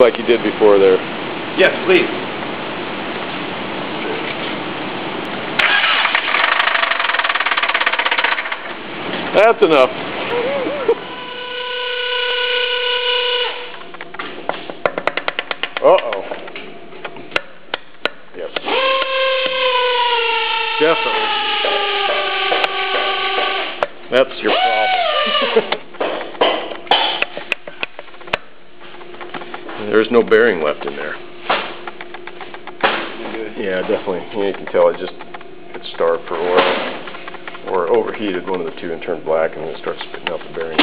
like you did before there. Yes, please. That's enough. Uh-oh. Yes. Definitely. That's your problem. There's no bearing left in there. Yeah, definitely. Yeah, you can tell it just it starved for oil or overheated one of the two and turned black and then it starts spitting out the bearing.